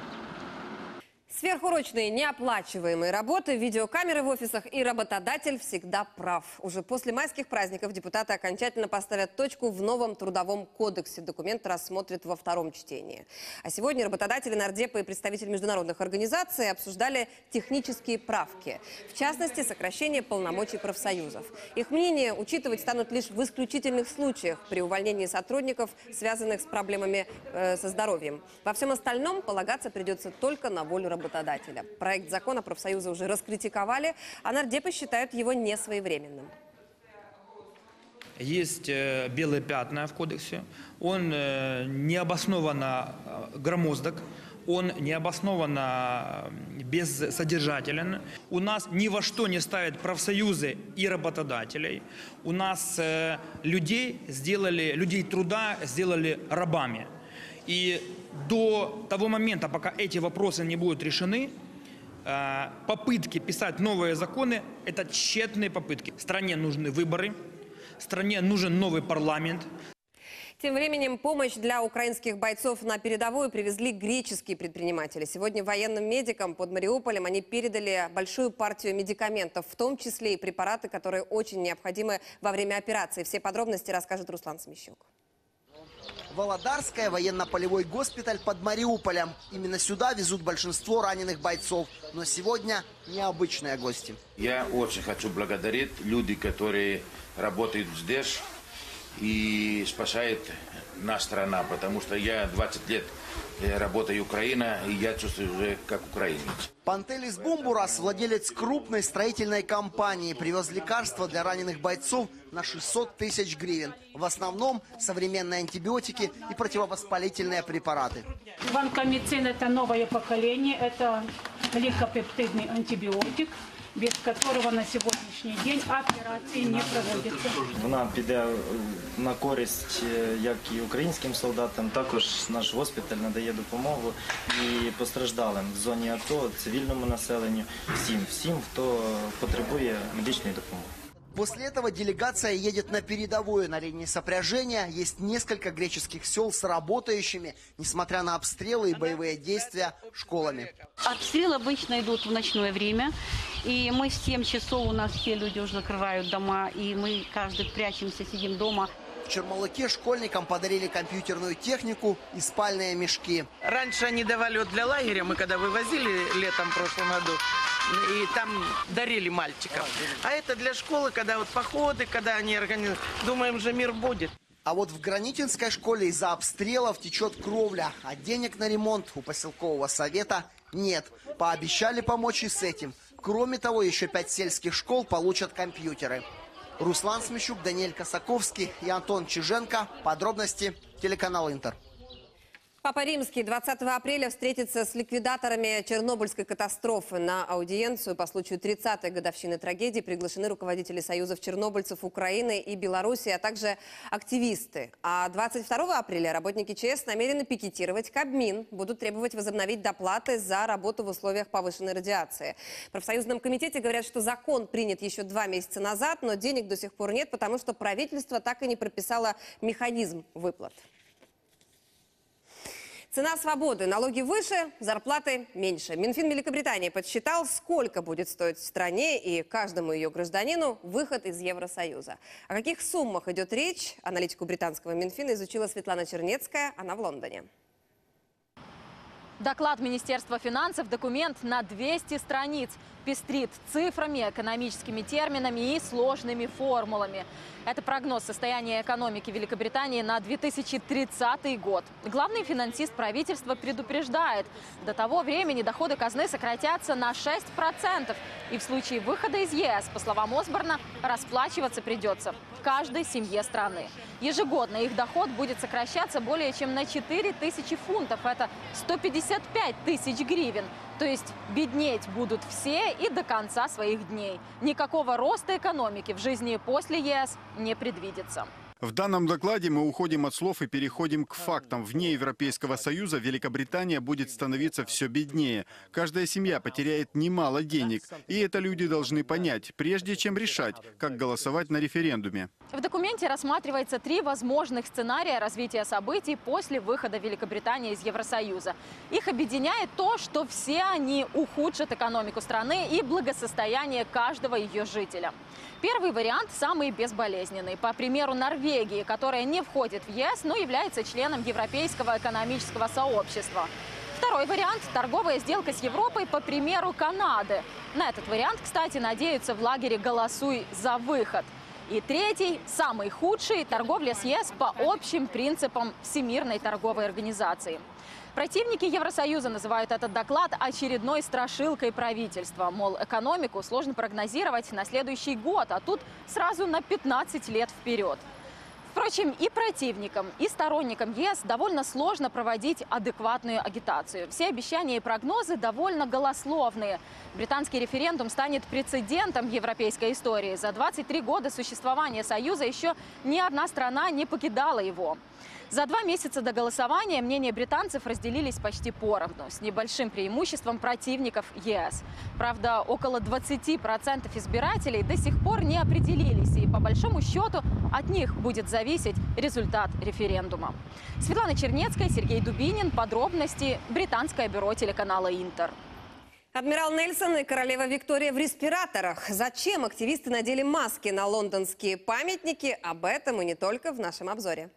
Сверхурочные неоплачиваемые работы, видеокамеры в офисах и работодатель всегда прав. Уже после майских праздников депутаты окончательно поставят точку в новом трудовом кодексе. Документ рассмотрят во втором чтении. А сегодня работодатели, нардепы и представители международных организаций обсуждали технические правки. В частности, сокращение полномочий профсоюзов. Их мнение учитывать станут лишь в исключительных случаях при увольнении сотрудников, связанных с проблемами э, со здоровьем. Во всем остальном полагаться придется только на волю работодателя. Проект закона профсоюзы уже раскритиковали, а нардепы считают его несвоевременным. Есть э, белые пятна в кодексе. Он э, необоснованно э, громоздок. Он необоснованно бессодержателен. У нас ни во что не ставят профсоюзы и работодателей. У нас людей сделали, людей труда сделали рабами. И до того момента, пока эти вопросы не будут решены, э, попытки писать новые законы – это тщетные попытки. Стране нужны выборы, стране нужен новый парламент, Тем временем помощь для украинских бойцов на передовую привезли греческие предприниматели. Сегодня военным медикам под Мариуполем они передали большую партию медикаментов, в том числе и препараты, которые очень необходимы во время операции. Все подробности расскажет Руслан Смещук. Володарская военно-полевой госпиталь под Мариуполем. Именно сюда везут большинство раненых бойцов. Но сегодня необычные гости. Я очень хочу благодарить людей, которые работают здесь и спасают наша страна, потому что я 20 лет работаю Украина, и я чувствую уже как украинец. Пантелис Бумбурас, владелец крупной строительной компании, привез лекарства для раненых бойцов на 600 тысяч гривен. В основном современные антибиотики и противовоспалительные препараты. Ванкомицин – это новое поколение, это лейкопептидный антибиотик, без которого на сегодняшний день операции не проводятся. Вона піде е, на користь е, як і українським солдатам, також наш госпіталь надає допомогу і постраждалим в зоні АТО, цивільному населенню, всім, всім, хто потребує медичної допомоги. После этого делегация едет на передовую. На линии сопряжения есть несколько греческих сел с работающими, несмотря на обстрелы и боевые действия, школами. Обстрелы обычно идут в ночное время, и мы в 7 часов, у нас все люди уже закрывают дома, и мы каждый прячемся, сидим дома. В Чермалыке школьникам подарили компьютерную технику и спальные мешки. Раньше они давали вот для лагеря, мы когда вывозили летом в прошлом году, и там дарили мальчикам. А это для школы, когда вот походы, когда они организуют. Думаем же, мир будет. А вот в Гранитинской школе из-за обстрелов течет кровля, а денег на ремонт у поселкового совета нет. Пообещали помочь и с этим. Кроме того, еще пять сельских школ получат компьютеры. Руслан Смещук, Даниэль Косаковский и Антон Чиженко. Подробности телеканал Интер. Папа Римский 20 апреля встретится с ликвидаторами Чернобыльской катастрофы. На аудиенцию по случаю 30-й годовщины трагедии приглашены руководители союзов чернобыльцев Украины и Беларуси, а также активисты. А 22 апреля работники ЧС намерены пикетировать Кабмин. Будут требовать возобновить доплаты за работу в условиях повышенной радиации. В профсоюзном комитете говорят, что закон принят еще два месяца назад, но денег до сих пор нет, потому что правительство так и не прописало механизм выплат. Цена свободы. Налоги выше, зарплаты меньше. Минфин Великобритании подсчитал, сколько будет стоить стране и каждому ее гражданину выход из Евросоюза. О каких суммах идет речь, аналитику британского Минфина изучила Светлана Чернецкая. Она в Лондоне. Доклад Министерства финансов – документ на 200 страниц. Пестрит цифрами, экономическими терминами и сложными формулами. Это прогноз состояния экономики Великобритании на 2030 год. Главный финансист правительства предупреждает, до того времени доходы казны сократятся на 6%. И в случае выхода из ЕС, по словам Осборна, расплачиваться придется каждой семье страны. Ежегодно их доход будет сокращаться более чем на 4 тысячи фунтов. Это 155 тысяч гривен. То есть беднеть будут все и до конца своих дней. Никакого роста экономики в жизни после ЕС не предвидится. В данном докладе мы уходим от слов и переходим к фактам. Вне Европейского Союза Великобритания будет становиться все беднее. Каждая семья потеряет немало денег. И это люди должны понять, прежде чем решать, как голосовать на референдуме. В документе рассматривается три возможных сценария развития событий после выхода Великобритании из Евросоюза. Их объединяет то, что все они ухудшат экономику страны и благосостояние каждого ее жителя. Первый вариант самый безболезненный. По примеру Норвегии, которая не входит в ЕС, но является членом Европейского экономического сообщества. Второй вариант – торговая сделка с Европой по примеру Канады. На этот вариант, кстати, надеются в лагере «Голосуй за выход». И третий, самый худший – торговля с ЕС по общим принципам Всемирной торговой организации. Противники Евросоюза называют этот доклад очередной страшилкой правительства. Мол, экономику сложно прогнозировать на следующий год, а тут сразу на 15 лет вперед. Впрочем, и противникам, и сторонникам ЕС довольно сложно проводить адекватную агитацию. Все обещания и прогнозы довольно голословные. Британский референдум станет прецедентом европейской истории. За 23 года существования Союза еще ни одна страна не покидала его. За два месяца до голосования мнения британцев разделились почти поровну, с небольшим преимуществом противников ЕС. Правда, около 20% избирателей до сих пор не определились, и по большому счету от них будет зависеть результат референдума. Светлана Чернецкая, Сергей Дубинин. Подробности. Британское бюро телеканала «Интер». Адмирал Нельсон и королева Виктория в респираторах. Зачем активисты надели маски на лондонские памятники? Об этом и не только в нашем обзоре.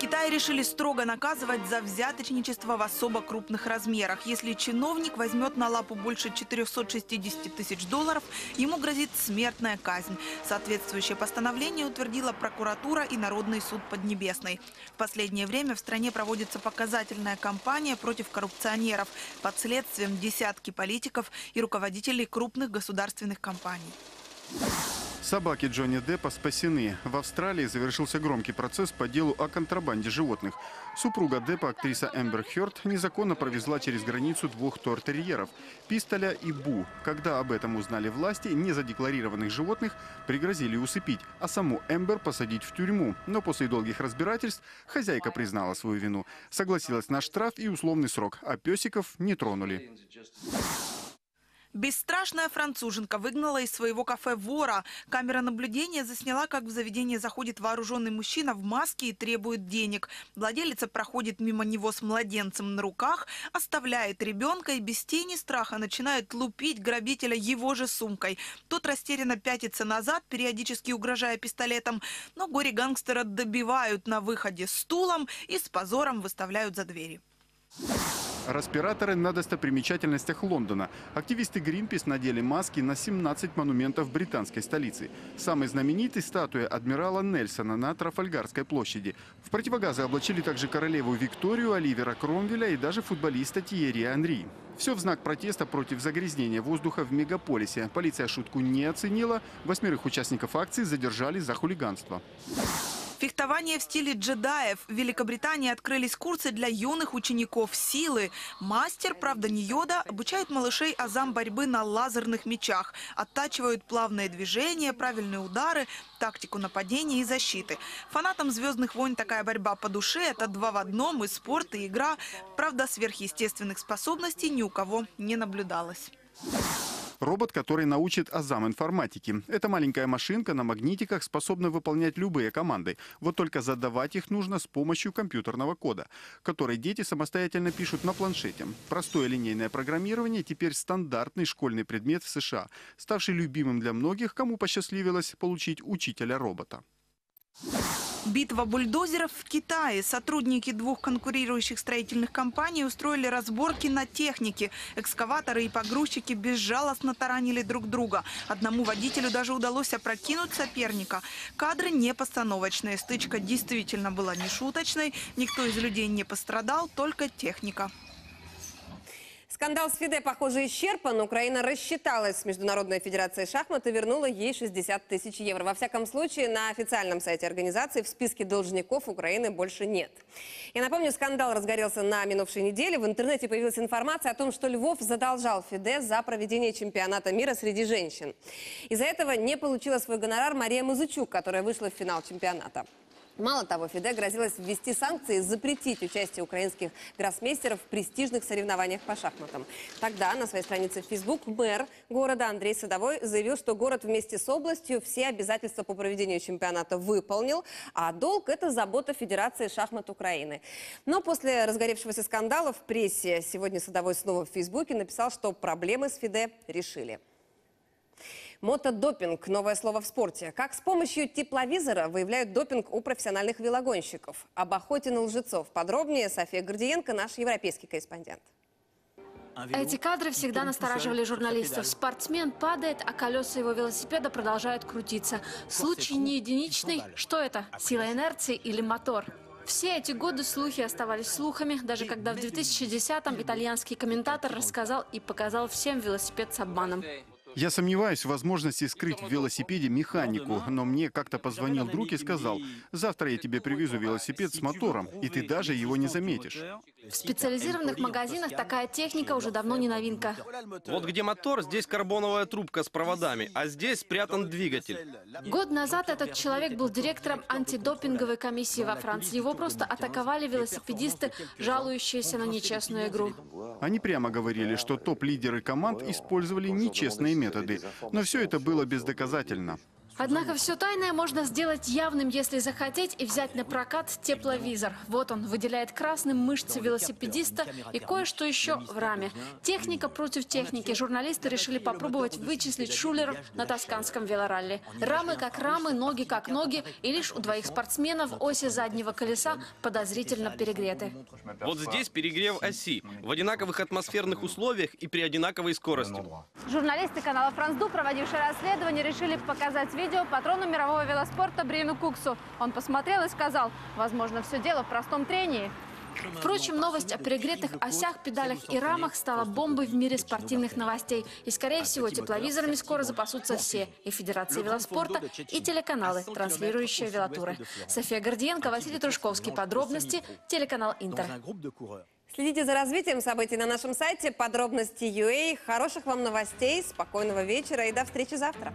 В Китае решили строго наказывать за взяточничество в особо крупных размерах. Если чиновник возьмет на лапу больше 460 тысяч долларов, ему грозит смертная казнь. Соответствующее постановление утвердила прокуратура и Народный суд Поднебесной. В последнее время в стране проводится показательная кампания против коррупционеров. Под следствием десятки политиков и руководителей крупных государственных компаний. Собаки Джонни Деппа спасены. В Австралии завершился громкий процесс по делу о контрабанде животных. Супруга Деппа, актриса Эмбер Хёрд, незаконно провезла через границу двух тортерьеров – Пистоля и Бу. Когда об этом узнали власти, незадекларированных животных пригрозили усыпить, а саму Эмбер посадить в тюрьму. Но после долгих разбирательств хозяйка признала свою вину, согласилась на штраф и условный срок, а песиков не тронули. Бесстрашная француженка выгнала из своего кафе вора. Камера наблюдения засняла, как в заведение заходит вооруженный мужчина в маске и требует денег. Владелица проходит мимо него с младенцем на руках, оставляет ребенка и без тени страха начинает лупить грабителя его же сумкой. Тот растерянно пятится назад, периодически угрожая пистолетом, но горе-гангстера добивают на выходе стулом и с позором выставляют за двери. Респираторы на достопримечательностях Лондона. Активисты Гринпис надели маски на 17 монументов британской столицы. Самый знаменитый – статуя адмирала Нельсона на Трафальгарской площади. В противогазы облачили также королеву Викторию, Оливера Кромвеля и даже футболиста Тьерри Анри. Все в знак протеста против загрязнения воздуха в мегаполисе. Полиция шутку не оценила. Восьмерых участников акции задержали за хулиганство. Фехтование в стиле джедаев. В Великобритании открылись курсы для юных учеников силы. Мастер, правда не йода, обучает малышей азам борьбы на лазерных мечах. Оттачивают плавные движения, правильные удары, тактику нападения и защиты. Фанатам «Звездных войн» такая борьба по душе – это два в одном, и спорт, и игра. Правда, сверхъестественных способностей ни у кого не наблюдалось. Робот, который научит азам информатики. Эта маленькая машинка на магнитиках способна выполнять любые команды. Вот только задавать их нужно с помощью компьютерного кода, который дети самостоятельно пишут на планшете. Простое линейное программирование теперь стандартный школьный предмет в США, ставший любимым для многих, кому посчастливилось получить учителя робота. Битва бульдозеров в Китае. Сотрудники двух конкурирующих строительных компаний устроили разборки на технике. Экскаваторы и погрузчики безжалостно таранили друг друга. Одному водителю даже удалось опрокинуть соперника. Кадры не постановочные. Стычка действительно была не шуточной. Никто из людей не пострадал, только техника. Скандал с ФИДЕ, похоже, исчерпан. Украина рассчиталась с Международной Федерацией шахмат и вернула ей 60 тысяч евро. Во всяком случае, на официальном сайте организации в списке должников Украины больше нет. Я напомню, скандал разгорелся на минувшей неделе. В интернете появилась информация о том, что Львов задолжал ФИДЕ за проведение чемпионата мира среди женщин. Из-за этого не получила свой гонорар Мария Музычук, которая вышла в финал чемпионата. Мало того, ФИДЕ грозилось ввести санкции и запретить участие украинских гроссмейстеров в престижных соревнованиях по шахматам. Тогда на своей странице в Facebook мэр города Андрей Садовой заявил, что город вместе с областью все обязательства по проведению чемпионата выполнил, а долг – это забота Федерации шахмат Украины. Но после разгоревшегося скандала в прессе сегодня Садовой снова в Фейсбуке написал, что проблемы с ФИДЕ решили. Мотодопинг – новое слово в спорте. Как с помощью тепловизора выявляют допинг у профессиональных велогонщиков. Об охоте на лжецов. Подробнее София Гордиенко, наш европейский корреспондент. Эти кадры всегда настораживали журналистов. Спортсмен падает, а колеса его велосипеда продолжают крутиться. Случай не единичный. Что это? Сила инерции или мотор? Все эти годы слухи оставались слухами, даже когда в 2010-м итальянский комментатор рассказал и показал всем велосипед с обманом. Я сомневаюсь в возможности скрыть в велосипеде механику, но мне как-то позвонил друг и сказал, завтра я тебе привезу велосипед с мотором, и ты даже его не заметишь. В специализированных магазинах такая техника уже давно не новинка. Вот где мотор, здесь карбоновая трубка с проводами, а здесь спрятан двигатель. Год назад этот человек был директором антидопинговой комиссии во Франции. Его просто атаковали велосипедисты, жалующиеся на нечестную игру. Они прямо говорили, что топ-лидеры команд использовали нечестные методы, но все это было бездоказательно. Однако все тайное можно сделать явным, если захотеть и взять на прокат тепловизор. Вот он, выделяет красным мышцы велосипедиста и кое-что еще в раме. Техника против техники. Журналисты решили попробовать вычислить шулеров на тосканском велоралли. Рамы как рамы, ноги как ноги, и лишь у двоих спортсменов оси заднего колеса подозрительно перегреты. Вот здесь перегрев оси, в одинаковых атмосферных условиях и при одинаковой скорости. Журналисты канала «Франсду», проводившие расследование, решили показать видео патрону мирового велоспорта Брену Куксу. Он посмотрел и сказал, возможно, все дело в простом трении. Впрочем, новость о перегретых осях, педалях и рамах стала бомбой в мире спортивных новостей. И, скорее всего, тепловизорами скоро запасутся все. И Федерация велоспорта, и телеканалы, транслирующие велотуры. София Гордиенко, Василий Трушковский. Подробности. Телеканал Интер. Следите за развитием событий на нашем сайте подробности UA. Хороших вам новостей, спокойного вечера и до встречи завтра.